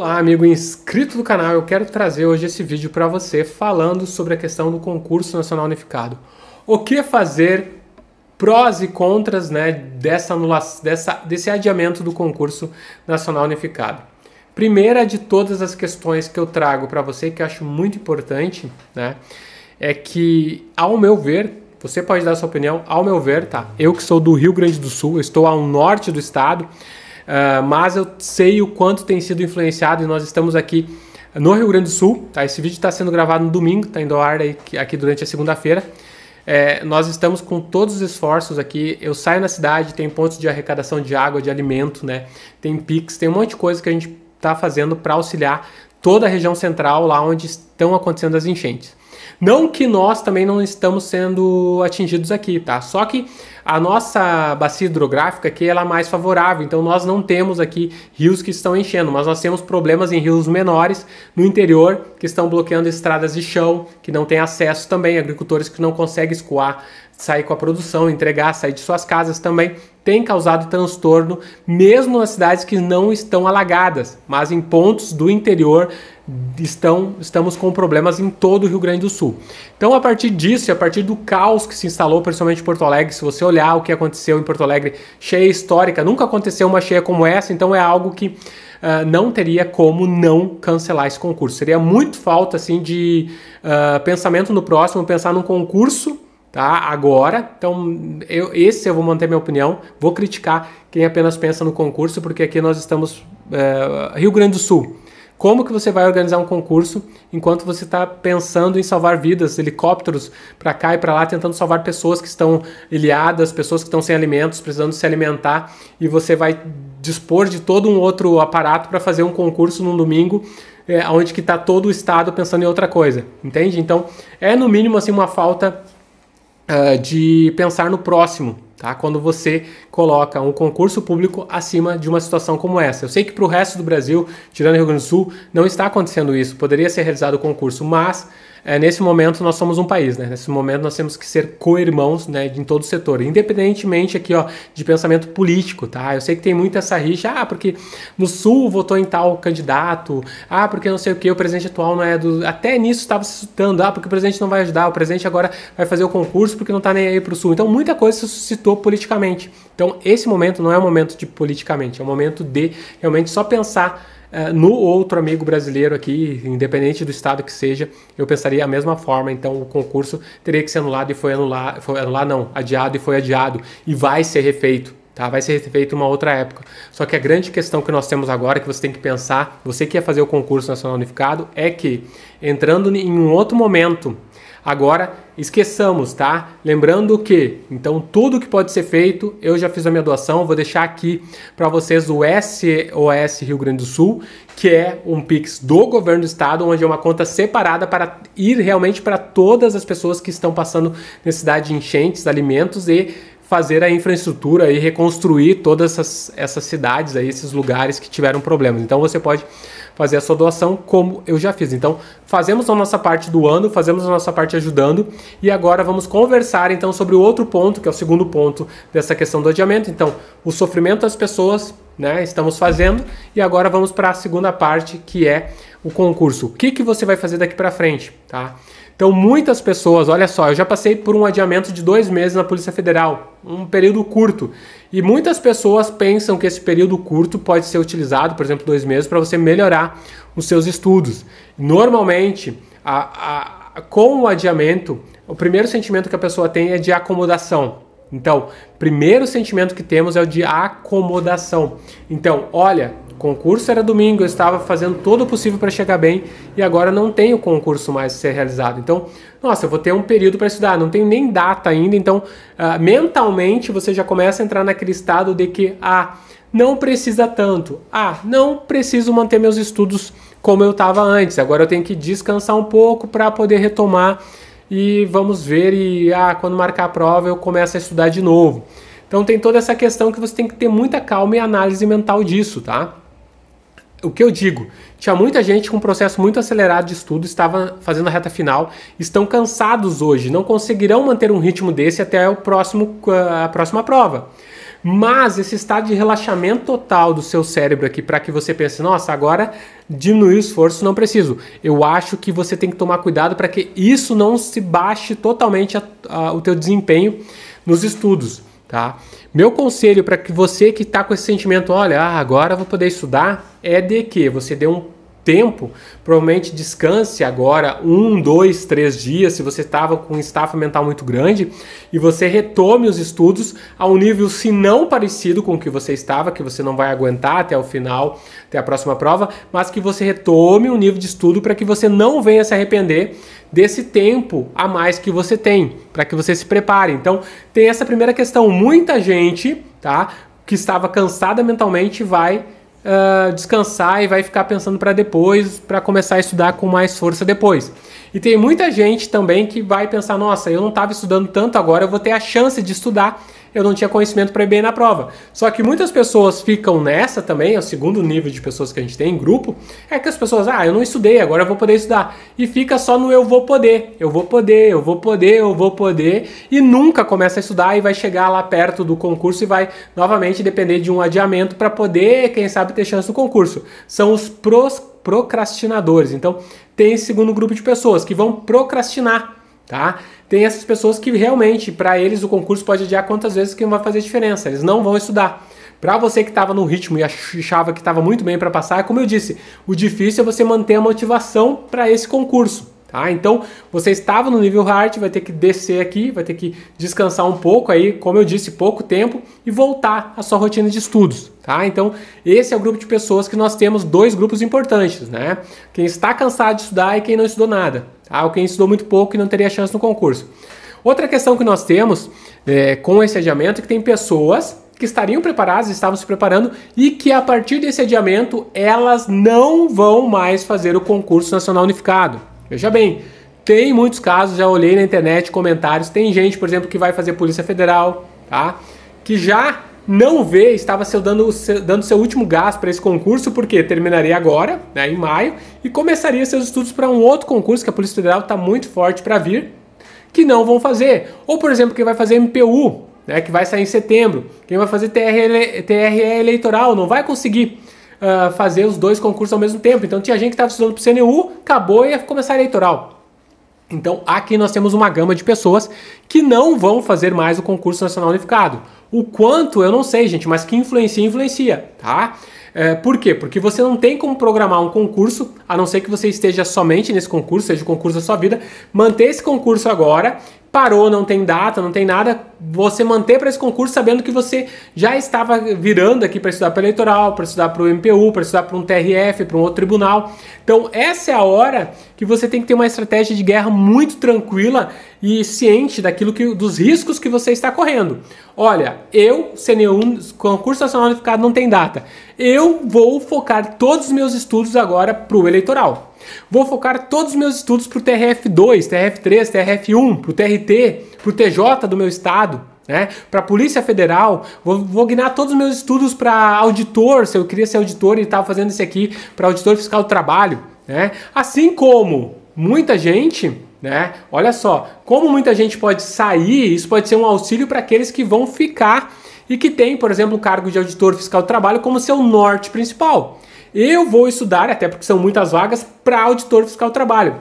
Olá, amigo inscrito do canal. Eu quero trazer hoje esse vídeo para você falando sobre a questão do concurso nacional unificado. O que fazer, prós e contras, né, dessa dessa, desse adiamento do concurso nacional unificado. Primeira de todas as questões que eu trago para você que eu acho muito importante, né, é que ao meu ver, você pode dar sua opinião, ao meu ver, tá? Eu que sou do Rio Grande do Sul, estou ao norte do estado, Uh, mas eu sei o quanto tem sido influenciado e nós estamos aqui no Rio Grande do Sul. Tá? Esse vídeo está sendo gravado no domingo, está indo ao ar aí, aqui durante a segunda-feira. É, nós estamos com todos os esforços aqui. Eu saio na cidade, tem pontos de arrecadação de água, de alimento, né? Tem Pix, tem um monte de coisa que a gente está fazendo para auxiliar toda a região central, lá onde estão acontecendo as enchentes. Não que nós também não estamos sendo atingidos aqui, tá? Só que a nossa bacia hidrográfica aqui ela é mais favorável, então nós não temos aqui rios que estão enchendo, mas nós temos problemas em rios menores no interior que estão bloqueando estradas de chão, que não têm acesso também, agricultores que não conseguem escoar, sair com a produção, entregar, sair de suas casas também tem causado transtorno, mesmo nas cidades que não estão alagadas, mas em pontos do interior estão, estamos com problemas em todo o Rio Grande do Sul. Então, a partir disso, a partir do caos que se instalou, principalmente em Porto Alegre, se você olhar o que aconteceu em Porto Alegre, cheia histórica, nunca aconteceu uma cheia como essa, então é algo que uh, não teria como não cancelar esse concurso. Seria muito falta assim de uh, pensamento no próximo, pensar num concurso tá? Agora, então eu, esse eu vou manter minha opinião. Vou criticar quem apenas pensa no concurso, porque aqui nós estamos é, Rio Grande do Sul. Como que você vai organizar um concurso enquanto você está pensando em salvar vidas, helicópteros para cá e para lá, tentando salvar pessoas que estão ilhadas, pessoas que estão sem alimentos, precisando se alimentar, e você vai dispor de todo um outro aparato para fazer um concurso num domingo, é, onde que está todo o estado pensando em outra coisa, entende? Então é no mínimo assim uma falta uh, de pensar no próximo, tá? Quando você coloca um concurso público acima de uma situação como essa. Eu sei que para o resto do Brasil, tirando o Rio Grande do Sul, não está acontecendo isso. Poderia ser realizado o concurso, mas é, nesse momento nós somos um país, né? Nesse momento nós temos que ser co-irmãos, né, em todo o setor, independentemente aqui, ó, de pensamento político, tá? Eu sei que tem muita essa rixa, ah, porque no Sul votou em tal candidato, ah, porque não sei o que, o presidente atual não é do... Até nisso estava se suscitando, ah, porque o presidente não vai ajudar, o presidente agora vai fazer o concurso porque não está nem aí para o Sul. Então muita coisa se suscitou politicamente. Então esse momento não é um momento de politicamente, é um momento de realmente só pensar Uh, no outro amigo brasileiro aqui, independente do estado que seja, eu pensaria a mesma forma. Então o concurso teria que ser anulado e foi anulado, foi anulado não, adiado e foi adiado e vai ser refeito. Tá? Vai ser refeito uma outra época. Só que a grande questão que nós temos agora, que você tem que pensar, você que ia fazer o concurso nacional unificado, é que entrando em um outro momento, Agora, esqueçamos, tá? Lembrando que, então, tudo que pode ser feito, eu já fiz a minha doação, vou deixar aqui para vocês o SOS Rio Grande do Sul, que é um Pix do governo do estado, onde é uma conta separada para ir realmente para todas as pessoas que estão passando necessidade de enchentes, alimentos e fazer a infraestrutura e reconstruir todas essas, essas cidades aí, esses lugares que tiveram problemas. Então você pode fazer a sua doação como eu já fiz. Então, fazemos a nossa parte do ano, fazemos a nossa parte ajudando e agora vamos conversar então sobre o outro ponto, que é o segundo ponto dessa questão do adiamento. Então, o sofrimento das pessoas, né, estamos fazendo e agora vamos para a segunda parte, que é o concurso. O que que você vai fazer daqui para frente, tá? Então, muitas pessoas, olha só, eu já passei por um adiamento de dois meses na Polícia Federal, um período curto. E muitas pessoas pensam que esse período curto pode ser utilizado, por exemplo, dois meses, para você melhorar os seus estudos. Normalmente, a, a, com o adiamento, o primeiro sentimento que a pessoa tem é de acomodação. Então, primeiro sentimento que temos é o de acomodação. Então, olha, concurso era domingo, eu estava fazendo todo o possível para chegar bem e agora não tenho concurso mais ser realizado. Então, nossa, eu vou ter um período para estudar, não tenho nem data ainda. Então, uh, mentalmente você já começa a entrar naquele estado de que, ah, não precisa tanto. Ah, não preciso manter meus estudos como eu estava antes. Agora eu tenho que descansar um pouco para poder retomar e vamos ver. E ah, quando marcar a prova eu começo a estudar de novo. Então tem toda essa questão que você tem que ter muita calma e análise mental disso, tá? o que eu digo? Tinha muita gente com um processo muito acelerado de estudo, estava fazendo a reta final, estão cansados hoje, não conseguirão manter um ritmo desse até o próximo, a próxima prova. Mas esse estado de relaxamento total do seu cérebro aqui, para que você pense, nossa, agora diminuir o esforço, não preciso. Eu acho que você tem que tomar cuidado para que isso não se baixe totalmente a, a, o teu desempenho nos estudos, tá? Meu conselho para que você que está com esse sentimento, olha, ah, agora vou poder estudar, é de que você dê um tempo, provavelmente descanse agora um, dois, três dias, se você estava com um estafa mental muito grande, e você retome os estudos a um nível, se não parecido com o que você estava, que você não vai aguentar até o final, até a próxima prova, mas que você retome um nível de estudo para que você não venha se arrepender desse tempo a mais que você tem, para que você se prepare. Então, tem essa primeira questão. Muita gente, tá, que estava cansada mentalmente vai uh, descansar e vai ficar pensando para depois, para começar a estudar com mais força depois. E tem muita gente também que vai pensar: nossa, eu não estava estudando tanto agora, eu vou ter a chance de estudar eu não tinha conhecimento para ir bem na prova. Só que muitas pessoas ficam nessa também, é o segundo nível de pessoas que a gente tem em grupo, é que as pessoas, ah, eu não estudei, agora eu vou poder estudar. E fica só no eu vou poder, eu vou poder, eu vou poder, eu vou poder, e nunca começa a estudar e vai chegar lá perto do concurso e vai novamente depender de um adiamento para poder, quem sabe, ter chance no concurso. São os pros procrastinadores. Então, tem esse segundo grupo de pessoas que vão procrastinar, tá? tem essas pessoas que realmente, para eles, o concurso pode adiar quantas vezes que não vai fazer diferença. Eles não vão estudar. Para você que estava no ritmo e achava que estava muito bem para passar, como eu disse, o difícil é você manter a motivação para esse concurso. Tá? Então, você estava no nível hard, vai ter que descer aqui, vai ter que descansar um pouco aí, como eu disse, pouco tempo e voltar à sua rotina de estudos, tá? Então, esse é o grupo de pessoas que nós temos dois grupos importantes, né? Quem está cansado de estudar e quem não estudou nada, tá? Ou quem estudou muito pouco e não teria chance no concurso. Outra questão que nós temos é, com esse adiamento é que tem pessoas que estariam preparadas, estavam se preparando e que a partir desse adiamento elas não vão mais fazer o concurso nacional unificado. Veja bem, tem muitos casos, já olhei na internet, comentários, tem gente, por exemplo, que vai fazer Polícia Federal, tá? Que já não vê, estava seu dando, dando seu último gás para esse concurso, porque terminaria agora, né, em maio, e começaria seus estudos para um outro concurso que a Polícia Federal está muito forte para vir, que não vão fazer. Ou, por exemplo, quem vai fazer MPU, né, que vai sair em setembro, quem vai fazer TRE, TRE eleitoral, não vai conseguir uh, fazer os dois concursos ao mesmo tempo. Então tinha gente que estava estudando para o CNU, acabou e ia começar a eleitoral. Então aqui nós temos uma gama de pessoas que não vão fazer mais o concurso nacional unificado. O quanto eu não sei, gente, mas que influencia, influencia, tá? É, por quê? Porque você não tem como programar um concurso, a não ser que você esteja somente nesse concurso, seja o concurso da sua vida, manter esse concurso agora parou, não tem data, não tem nada, você manter para esse concurso sabendo que você já estava virando aqui para estudar para eleitoral, para estudar para o MPU, para estudar para um TRF, para um outro tribunal. Então, essa é a hora que você tem que ter uma estratégia de guerra muito tranquila e ciente daquilo que dos riscos que você está correndo. Olha, eu, CNU, concurso nacional unificado não tem data. Eu vou focar todos os meus estudos agora para o eleitoral. Vou focar todos os meus estudos para o TRF2, TRF3, TRF1, para o TRT, para o TJ do meu estado, né? para a Polícia Federal. Vou, vou guinar todos os meus estudos para auditor, se eu queria ser auditor e estava fazendo isso aqui para auditor fiscal do trabalho. Né? Assim como muita gente né? Olha só, como muita gente pode sair, isso pode ser um auxílio para aqueles que vão ficar e que tem, por exemplo, o cargo de auditor fiscal do trabalho como seu norte principal. Eu vou estudar, até porque são muitas vagas, para auditor fiscal trabalho.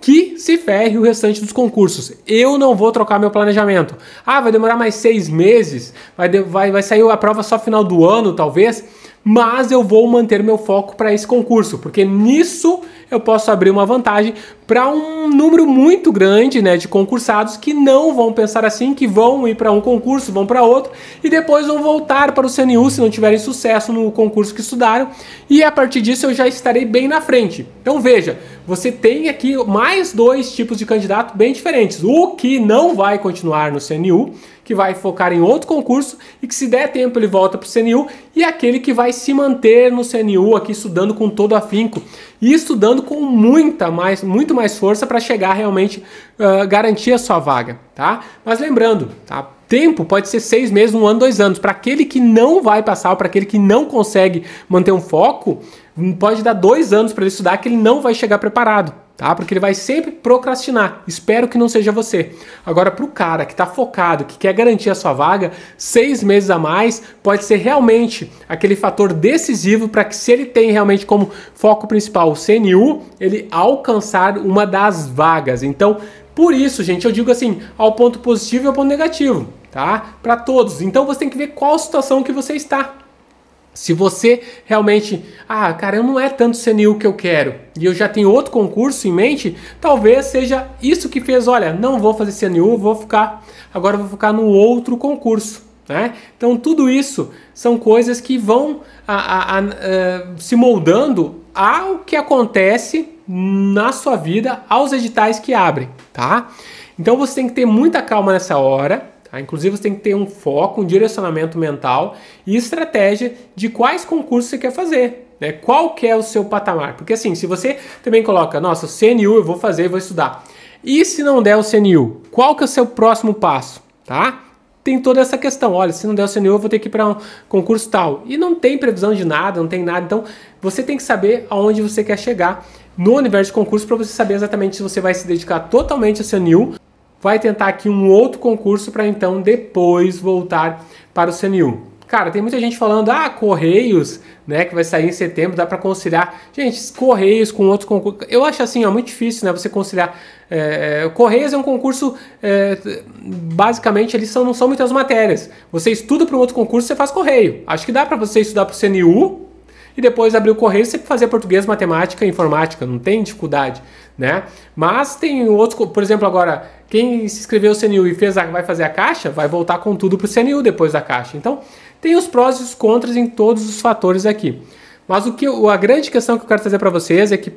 Que se ferre o restante dos concursos. Eu não vou trocar meu planejamento. Ah, vai demorar mais seis meses, vai, vai, vai sair a prova só final do ano, talvez mas eu vou manter meu foco para esse concurso, porque nisso eu posso abrir uma vantagem para um número muito grande né, de concursados que não vão pensar assim, que vão ir para um concurso, vão para outro e depois vão voltar para o CNU se não tiverem sucesso no concurso que estudaram e a partir disso eu já estarei bem na frente. Então veja, você tem aqui mais dois tipos de candidato bem diferentes. O que não vai continuar no CNU que vai focar em outro concurso e que se der tempo ele volta para o CNU e aquele que vai se manter no CNU aqui estudando com todo afinco e estudando com muita mais, muito mais força para chegar realmente uh, garantir a sua vaga, tá? Mas lembrando, tá? Tempo pode ser seis meses, um ano, dois anos. Para aquele que não vai passar, para aquele que não consegue manter um foco, pode dar dois anos para ele estudar que ele não vai chegar preparado tá? Porque ele vai sempre procrastinar. Espero que não seja você. Agora, para o cara que está focado, que quer garantir a sua vaga, seis meses a mais pode ser realmente aquele fator decisivo para que, se ele tem realmente como foco principal o CNU, ele alcançar uma das vagas. Então, por isso, gente, eu digo assim, ao ponto positivo e ao ponto negativo, tá? Para todos. Então, você tem que ver qual situação que você está. Se você realmente, ah, cara, não é tanto CNU que eu quero e eu já tenho outro concurso em mente, talvez seja isso que fez, olha, não vou fazer CNU, vou ficar, agora vou ficar no outro concurso. Né? Então, tudo isso são coisas que vão a, a, a, eh, se moldando ao que acontece na sua vida, aos editais que abrem. Tá? Então, você tem que ter muita calma nessa hora. Tá? Inclusive, você tem que ter um foco, um direcionamento mental e estratégia de quais concursos você quer fazer. Né? Qual que é o seu patamar? Porque assim, se você também coloca, nossa, CNU eu vou fazer, vou estudar. E se não der o CNU, qual que é o seu próximo passo? Tá? Tem toda essa questão, olha, se não der o CNU eu vou ter que ir para um concurso tal. E não tem previsão de nada, não tem nada. Então, você tem que saber aonde você quer chegar no universo de concurso para você saber exatamente se você vai se dedicar totalmente ao CNU vai tentar aqui um outro concurso para então depois voltar para o CNU. Cara, tem muita gente falando, ah, Correios, né, que vai sair em setembro, dá para conciliar. Gente, Correios com outros concursos. Eu acho assim, ó, muito difícil, né, você conciliar. É, Correios é um concurso, é, basicamente, eles são, não são muitas matérias. Você estuda para um outro concurso, você faz Correio. Acho que dá para você estudar para o CNU, e depois abrir o correio você fazer português, matemática informática, não tem dificuldade, né? Mas tem outros, por exemplo, agora, quem se inscreveu no CNU e fez a, vai fazer a caixa, vai voltar com tudo para o CNU depois da caixa. Então, tem os prós e os contras em todos os fatores aqui. Mas o que a grande questão que eu quero trazer para vocês é que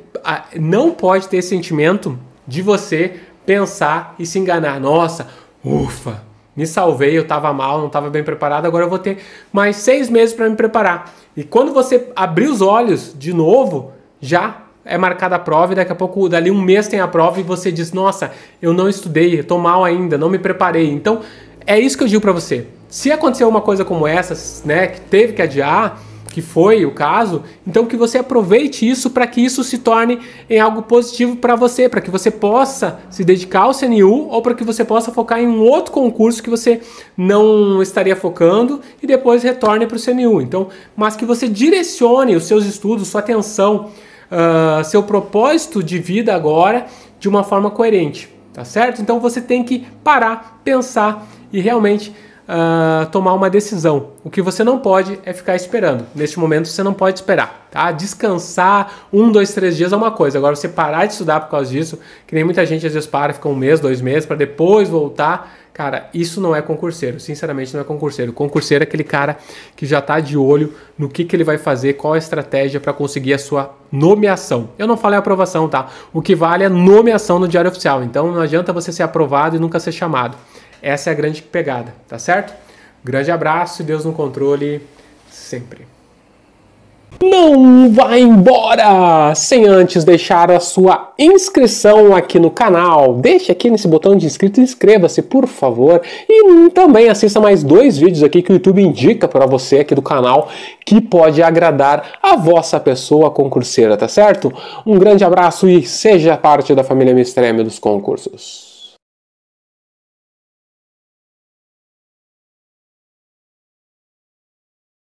não pode ter sentimento de você pensar e se enganar. Nossa, ufa, me salvei, eu estava mal, não estava bem preparado, agora eu vou ter mais seis meses para me preparar. E quando você abrir os olhos de novo, já é marcada a prova e daqui a pouco, dali um mês tem a prova e você diz: Nossa, eu não estudei, estou mal ainda, não me preparei. Então, é isso que eu digo para você. Se acontecer uma coisa como essa, né, que teve que adiar, que foi o caso, então que você aproveite isso para que isso se torne em algo positivo para você, para que você possa se dedicar ao CNU ou para que você possa focar em um outro concurso que você não estaria focando e depois retorne para o CNU. Então, mas que você direcione os seus estudos, sua atenção, uh, seu propósito de vida agora de uma forma coerente, tá certo? Então você tem que parar, pensar e realmente uh, tomar uma decisão. O que você não pode é ficar esperando. Neste momento você não pode esperar, tá? Descansar um, dois, três dias é uma coisa. Agora você parar de estudar por causa disso, que nem muita gente às vezes para, fica um mês, dois meses para depois voltar. Cara, isso não é concurseiro, sinceramente não é concurseiro. Concurseiro é aquele cara que já está de olho no que, que ele vai fazer, qual a estratégia para conseguir a sua nomeação. Eu não falei aprovação, tá? O que vale é nomeação no Diário Oficial. Então não adianta você ser aprovado e nunca ser chamado. Essa é a grande pegada, tá certo? Grande abraço e Deus no controle sempre. Não vá embora sem antes deixar a sua inscrição aqui no canal. Deixe aqui nesse botão de inscrito inscreva-se, por favor. E também assista mais dois vídeos aqui que o YouTube indica para você aqui do canal que pode agradar a vossa pessoa concurseira, tá certo? Um grande abraço e seja parte da família Mistreme dos concursos.